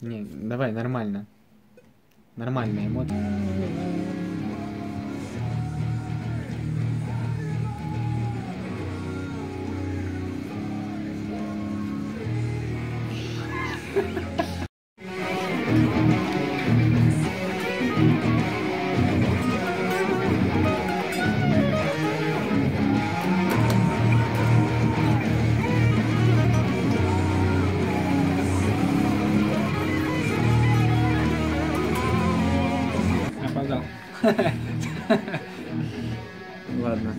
Не, давай, нормально. Нормальные эмоции. Опоздал. Ладно.